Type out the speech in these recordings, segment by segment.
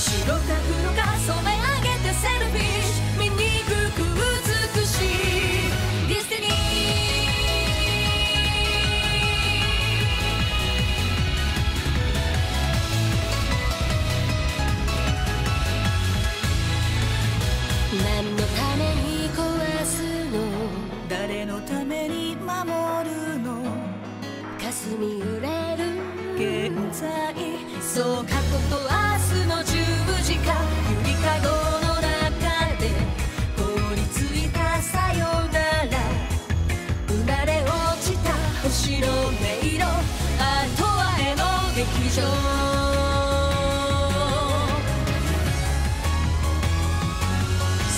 白か黒か染め上げて selfish 醜く美しい destiny。何のために壊すの？誰のために守るの？霞揺れ現在そう過去と明日の十字架ゆりかごの中で凍りついたさよなら生まれ落ちた星の音色あとは絵の劇場。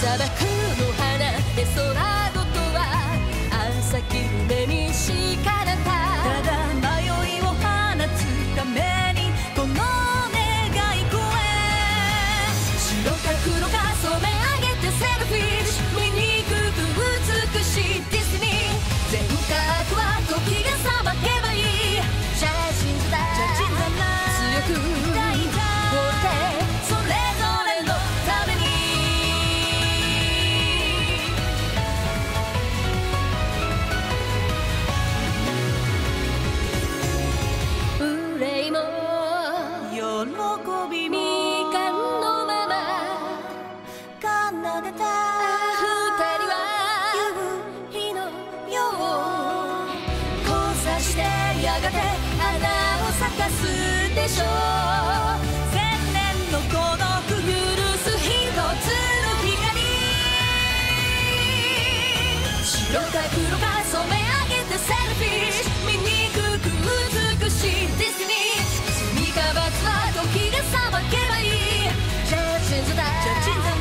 砂漠びみかんのまま奏でた二人は夕日のよう。交差してやがて花を咲かすでしょう。千年の孤独許す一つの光。白か黒か拜拜